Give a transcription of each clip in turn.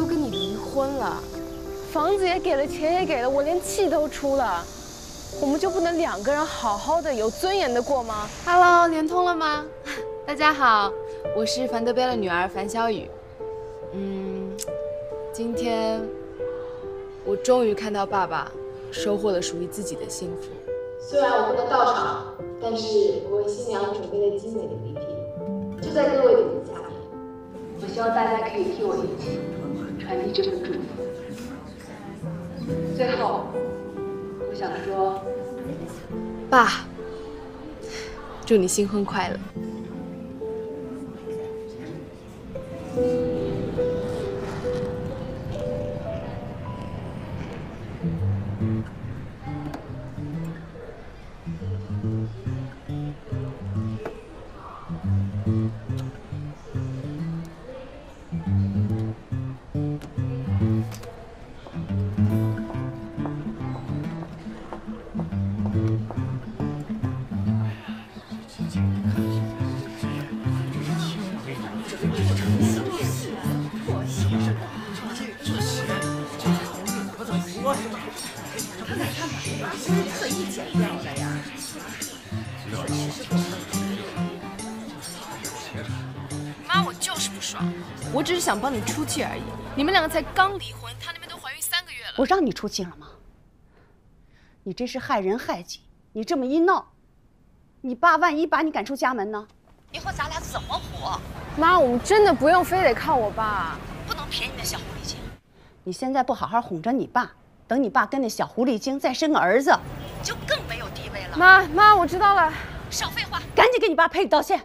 都跟你离婚了，房子也给了，钱也给了，我连气都出了，我们就不能两个人好好的、有尊严的过吗？Hello，连通了吗？大家好，我是樊德彪的女儿樊小雨。嗯，今天我终于看到爸爸收获了属于自己的幸福。虽然我不能到场，但是我为新娘准备了精美的礼品，就在各位的名下面。我希望大家可以替我一起传递这份祝福。最后，我想说，爸，祝你新婚快乐。妈，我就是不爽，我只是想帮你出气而已。你们两个才刚离婚，她那边都怀孕三个月了。我让你出气了吗？你真是害人害己！你这么一闹，你爸万一把你赶出家门呢？以后咱俩怎么活？妈，我们真的不用非得靠我爸，不能便宜那小狐狸精。你现在不好好哄着你爸，等你爸跟那小狐狸精再生个儿子，就更没有地位了。妈妈，我知道了，少废话，赶紧给你爸赔礼道歉。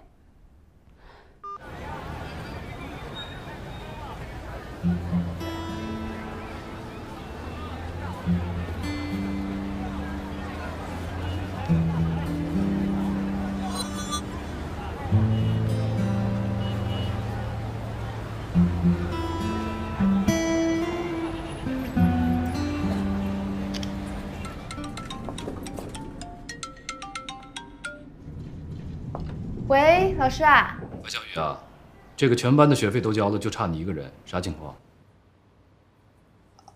喂，老师啊。喂小鱼啊，这个全班的学费都交了，就差你一个人，啥情况？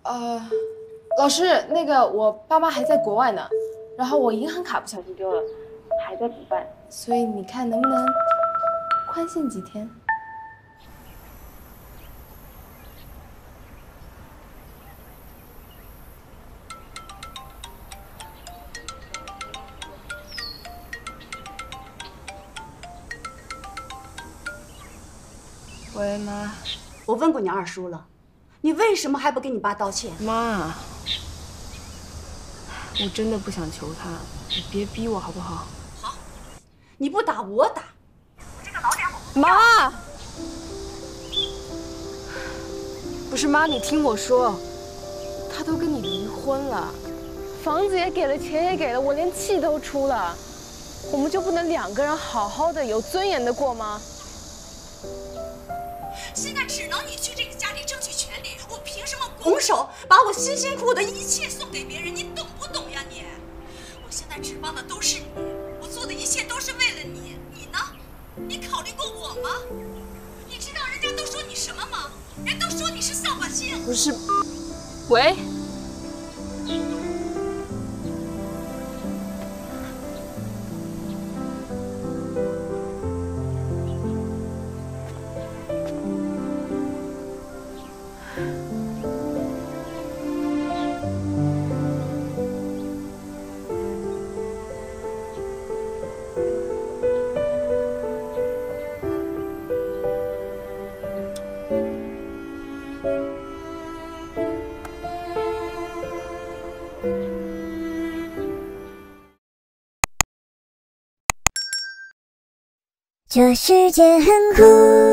呃，老师，那个我爸妈还在国外呢，然后我银行卡不小心丢了，还在补办，所以你看能不能宽限几天？喂，妈。我问过你二叔了，你为什么还不给你爸道歉？妈，我真的不想求他，你别逼我好不好？好，你不打我打。我这个老脸我妈，不是妈，你听我说，他都跟你离婚了，房子也给了，钱也给了，我连气都出了，我们就不能两个人好好的、有尊严的过吗？现在只能你去这个家里争取权利，我凭什么拱手把我辛辛苦苦的一切送给别人？你懂不懂呀你？我现在指望的都是你，我做的一切都是为了你。你呢？你考虑过我吗？你知道人家都说你什么吗？人都说你是扫把星。不是，喂。这世界很酷。